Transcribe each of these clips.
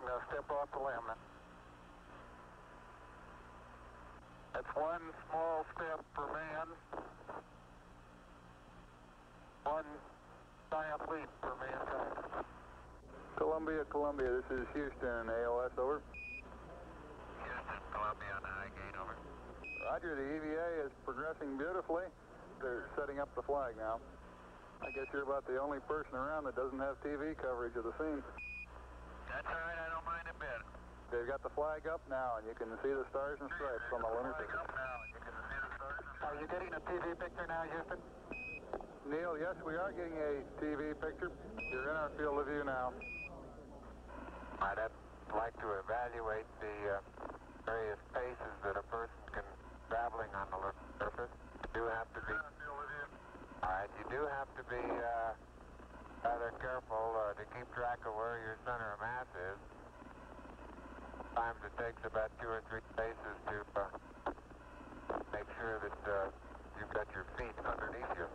I'm going to step off the LM. That's one small step for man, one giant leap for mankind. Columbia, Columbia, this is Houston, AOS, over. Houston, Columbia on the high gain, over. Roger, the EVA is progressing beautifully. They're setting up the flag now. I guess you're about the only person around that doesn't have TV coverage of the scene. That's all right, bit. They've got the flag up now, and you can see the stars and stripes on the lunar surface. now, and you can see the stars and Are you getting a TV picture now, Houston? Neil, yes, we are getting a TV picture. You're in our field of view now. I'd like to evaluate the uh, various paces that a person can traveling on the lunar surface. You do have to be. All right, you do have to be uh, rather careful uh, to keep track of Sometimes it takes about two or three spaces to uh, make sure that uh, you've got your feet underneath you.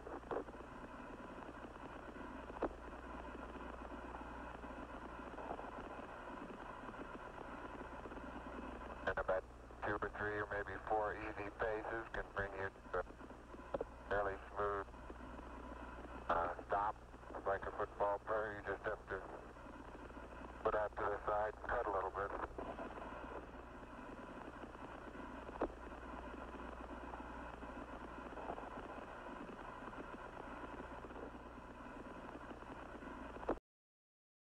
And about two or three or maybe four easy spaces.